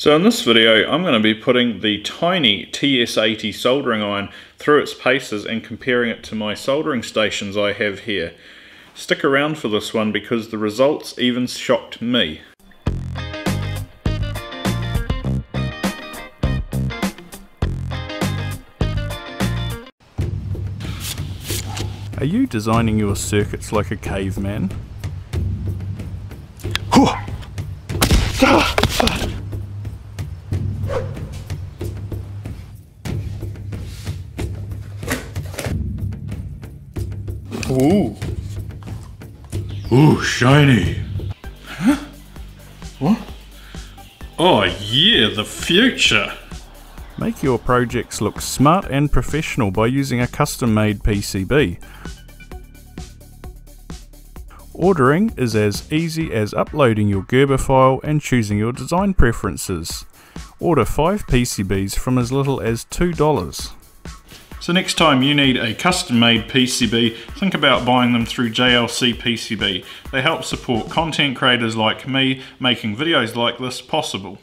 So in this video I'm going to be putting the tiny TS80 soldering iron through its paces and comparing it to my soldering stations I have here. Stick around for this one because the results even shocked me. Are you designing your circuits like a caveman? Ooh. Ooh, shiny. Huh? What? Oh yeah, the future. Make your projects look smart and professional by using a custom-made PCB. Ordering is as easy as uploading your Gerber file and choosing your design preferences. Order 5 PCBs from as little as $2. So next time you need a custom-made PCB, think about buying them through JLC PCB. They help support content creators like me making videos like this possible.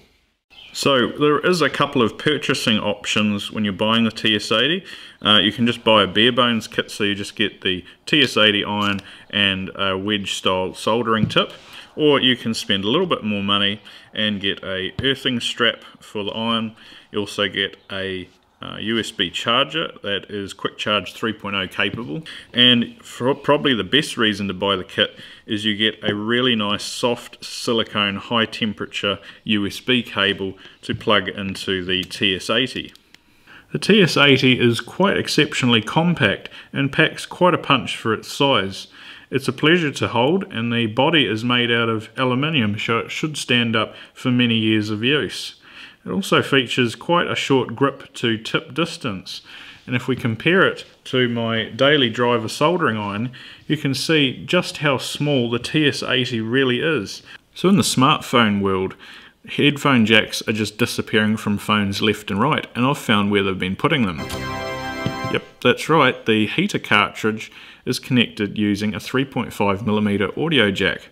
So there is a couple of purchasing options when you're buying the TS80. Uh, you can just buy a bare bones kit, so you just get the TS80 iron and a wedge style soldering tip. Or you can spend a little bit more money and get a earthing strap for the iron. You also get a uh, USB charger that is quick charge 3.0 capable and probably the best reason to buy the kit is you get a really nice soft silicone high temperature USB cable to plug into the TS80. The TS80 is quite exceptionally compact and packs quite a punch for its size. It's a pleasure to hold and the body is made out of aluminium so it should stand up for many years of use. It also features quite a short grip to tip distance. And if we compare it to my daily driver soldering iron, you can see just how small the TS80 really is. So in the smartphone world, headphone jacks are just disappearing from phones left and right, and I've found where they've been putting them. Yep, that's right, the heater cartridge is connected using a 3.5mm audio jack.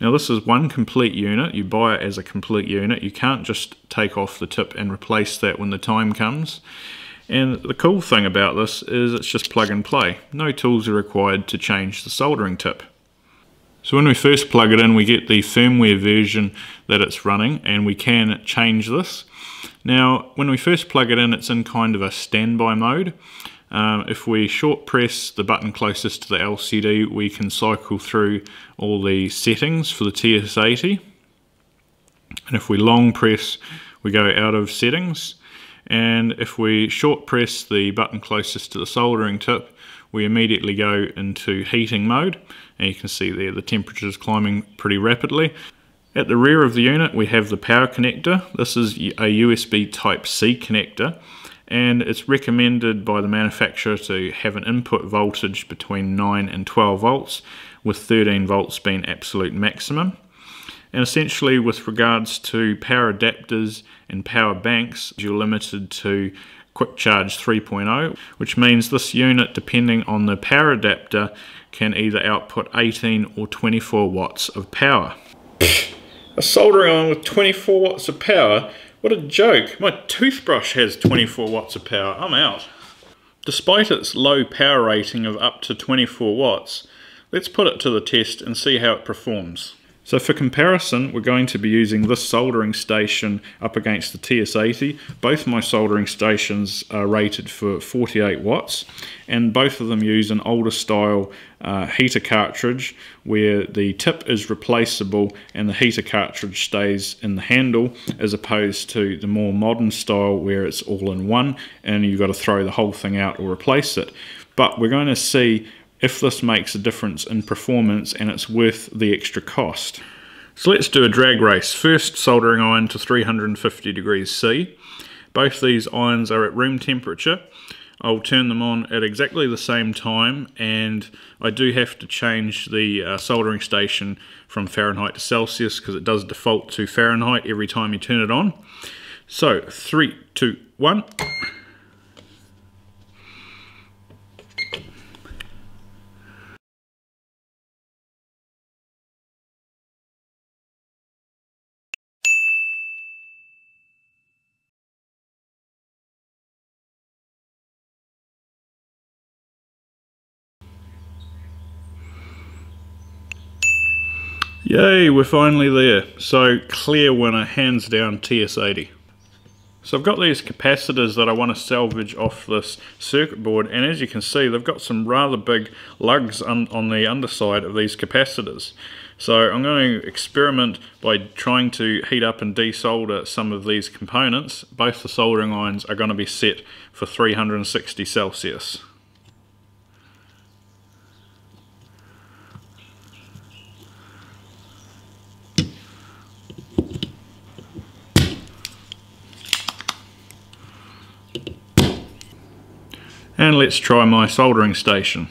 Now this is one complete unit, you buy it as a complete unit, you can't just take off the tip and replace that when the time comes. And the cool thing about this is it's just plug and play. No tools are required to change the soldering tip. So when we first plug it in we get the firmware version that it's running and we can change this. Now when we first plug it in it's in kind of a standby mode um, if we short press the button closest to the LCD, we can cycle through all the settings for the TS80. And if we long press, we go out of settings. And if we short press the button closest to the soldering tip, we immediately go into heating mode. And you can see there the temperature is climbing pretty rapidly. At the rear of the unit, we have the power connector. This is a USB Type-C connector and it's recommended by the manufacturer to have an input voltage between 9 and 12 volts with 13 volts being absolute maximum and essentially with regards to power adapters and power banks you're limited to quick charge 3.0 which means this unit depending on the power adapter can either output 18 or 24 watts of power. A soldering iron with 24 watts of power what a joke. My toothbrush has 24 watts of power. I'm out. Despite its low power rating of up to 24 watts, let's put it to the test and see how it performs. So for comparison, we're going to be using this soldering station up against the TS80. Both my soldering stations are rated for 48 watts, and both of them use an older style uh, heater cartridge where the tip is replaceable and the heater cartridge stays in the handle as opposed to the more modern style where it's all in one and you've got to throw the whole thing out or replace it. But we're going to see if this makes a difference in performance and it's worth the extra cost. So let's do a drag race. First soldering iron to 350 degrees C. Both these irons are at room temperature. I'll turn them on at exactly the same time and I do have to change the uh, soldering station from Fahrenheit to Celsius because it does default to Fahrenheit every time you turn it on. So three, two, one. Yay, we're finally there. So clear winner, hands down TS80. So I've got these capacitors that I want to salvage off this circuit board and as you can see they've got some rather big lugs on, on the underside of these capacitors. So I'm going to experiment by trying to heat up and desolder some of these components. Both the soldering irons are going to be set for 360 Celsius. And let's try my soldering station.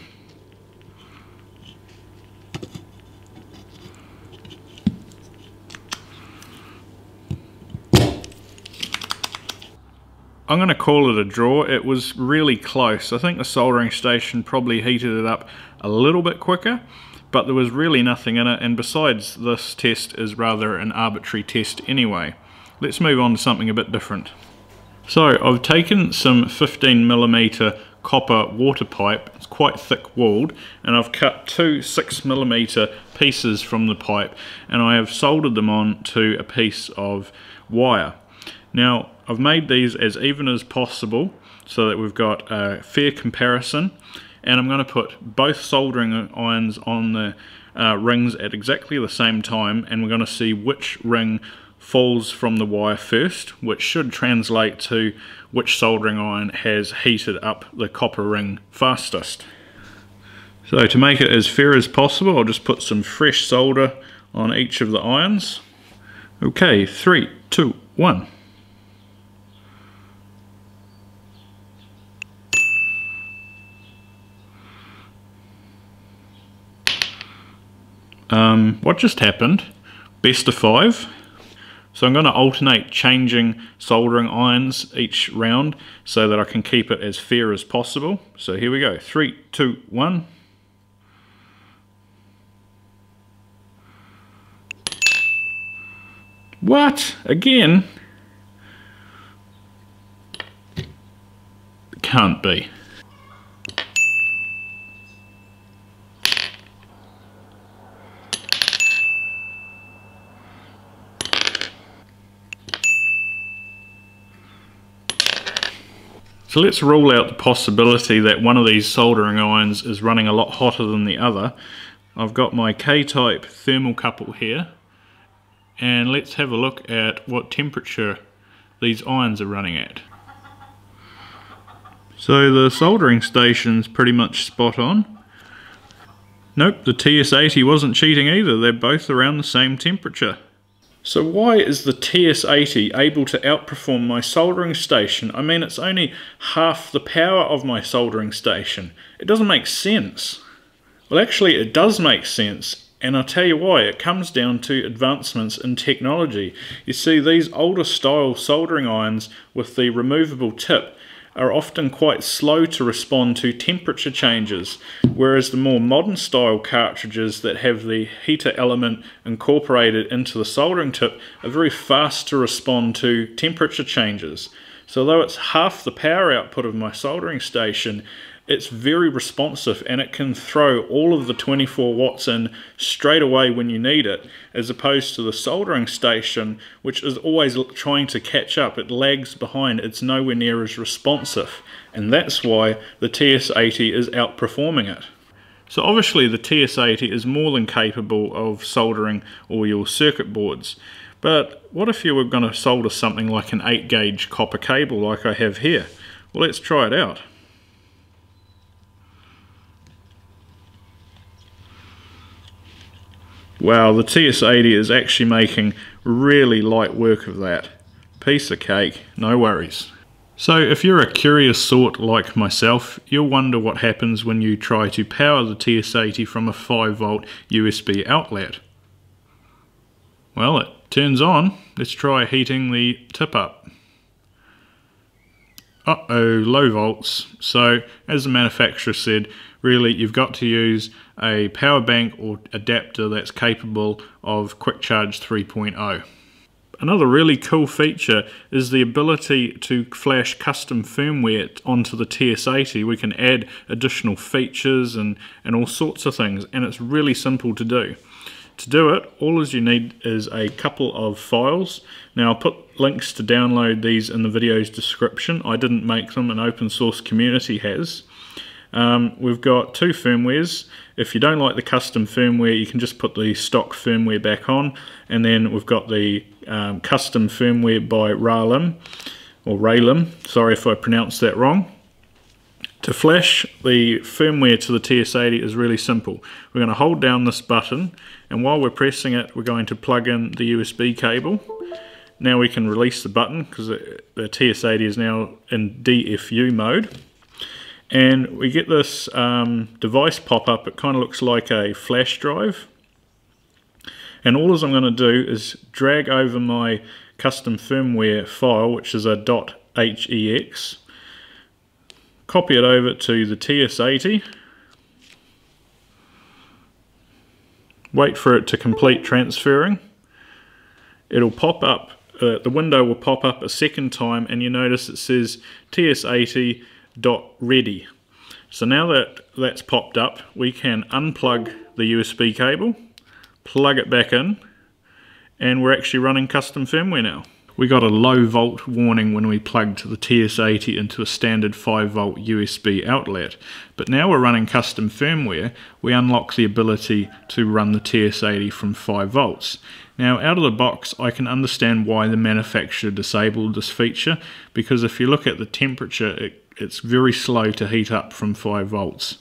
I'm going to call it a draw. It was really close. I think the soldering station probably heated it up a little bit quicker, but there was really nothing in it. And besides, this test is rather an arbitrary test anyway. Let's move on to something a bit different. So I've taken some 15 millimeter copper water pipe. It's quite thick walled and I've cut two six millimeter pieces from the pipe and I have soldered them on to a piece of wire. Now I've made these as even as possible so that we've got a fair comparison and I'm going to put both soldering irons on the uh, rings at exactly the same time and we're going to see which ring falls from the wire first, which should translate to which soldering iron has heated up the copper ring fastest. So to make it as fair as possible, I'll just put some fresh solder on each of the irons. Okay, three, two, one. Um, what just happened? Best of five. So I'm going to alternate changing soldering irons each round so that I can keep it as fair as possible. So here we go. Three, two, one. What? Again? Can't be. So let's rule out the possibility that one of these soldering irons is running a lot hotter than the other. I've got my K-type thermocouple here and let's have a look at what temperature these irons are running at. So the soldering station's pretty much spot on. Nope, the TS80 wasn't cheating either, they're both around the same temperature. So why is the TS80 able to outperform my soldering station? I mean, it's only half the power of my soldering station. It doesn't make sense. Well, actually, it does make sense. And I'll tell you why. It comes down to advancements in technology. You see, these older style soldering irons with the removable tip are often quite slow to respond to temperature changes, whereas the more modern style cartridges that have the heater element incorporated into the soldering tip are very fast to respond to temperature changes. So though it's half the power output of my soldering station, it's very responsive and it can throw all of the 24 watts in straight away when you need it as opposed to the soldering station which is always trying to catch up. It lags behind. It's nowhere near as responsive. And that's why the TS80 is outperforming it. So obviously the TS80 is more than capable of soldering all your circuit boards. But what if you were going to solder something like an 8 gauge copper cable like I have here? Well let's try it out Wow, the TS80 is actually making really light work of that. Piece of cake, no worries. So if you're a curious sort like myself, you'll wonder what happens when you try to power the TS80 from a 5 volt USB outlet. Well, it turns on. Let's try heating the tip up. Uh-oh, low volts. So, as the manufacturer said, really you've got to use a power bank or adapter that's capable of quick charge 3.0. Another really cool feature is the ability to flash custom firmware onto the TS80. We can add additional features and, and all sorts of things and it's really simple to do. To do it, all you need is a couple of files. Now I'll put links to download these in the video's description. I didn't make them, an open source community has. Um, we've got two firmwares. If you don't like the custom firmware, you can just put the stock firmware back on. And then we've got the um, custom firmware by Ralim, or Ralim, sorry if I pronounced that wrong. To flash the firmware to the TS80 is really simple. We're going to hold down this button and while we're pressing it we're going to plug in the USB cable. Now we can release the button because the, the TS80 is now in DFU mode and we get this um, device pop up. It kind of looks like a flash drive. And all I'm going to do is drag over my custom firmware file, which is a .hex, copy it over to the TS80, wait for it to complete transferring. It'll pop up, uh, the window will pop up a second time and you notice it says TS80 ready. So now that that's popped up, we can unplug the USB cable, plug it back in, and we're actually running custom firmware now. We got a low volt warning when we plugged the TS80 into a standard 5 volt USB outlet, but now we're running custom firmware, we unlock the ability to run the TS80 from 5 volts. Now out of the box I can understand why the manufacturer disabled this feature, because if you look at the temperature it it's very slow to heat up from 5 volts.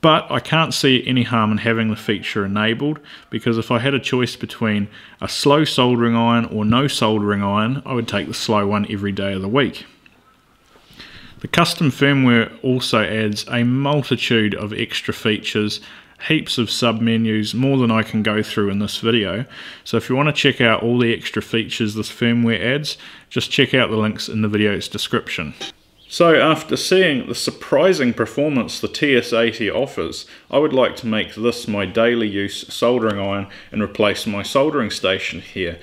But I can't see any harm in having the feature enabled because if I had a choice between a slow soldering iron or no soldering iron, I would take the slow one every day of the week. The custom firmware also adds a multitude of extra features, heaps of submenus, more than I can go through in this video. So if you want to check out all the extra features this firmware adds, just check out the links in the video's description. So after seeing the surprising performance the TS80 offers, I would like to make this my daily use soldering iron and replace my soldering station here.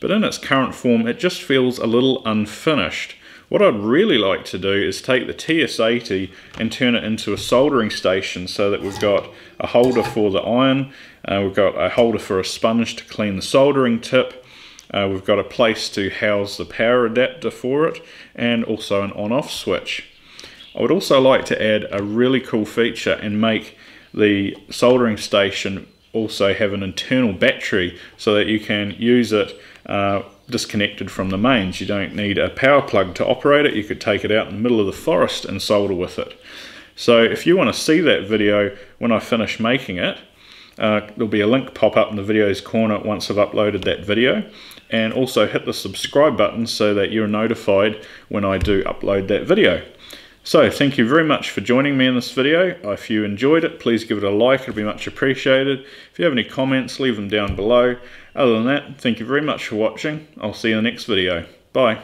But in its current form it just feels a little unfinished. What I'd really like to do is take the TS80 and turn it into a soldering station so that we've got a holder for the iron, uh, we've got a holder for a sponge to clean the soldering tip, uh, we've got a place to house the power adapter for it and also an on-off switch. I would also like to add a really cool feature and make the soldering station also have an internal battery so that you can use it uh, disconnected from the mains. You don't need a power plug to operate it. You could take it out in the middle of the forest and solder with it. So if you want to see that video when I finish making it, uh, there'll be a link pop up in the video's corner once I've uploaded that video and also hit the subscribe button so that you're notified when I do upload that video. So thank you very much for joining me in this video. If you enjoyed it, please give it a like, it'd be much appreciated. If you have any comments, leave them down below. Other than that, thank you very much for watching. I'll see you in the next video. Bye.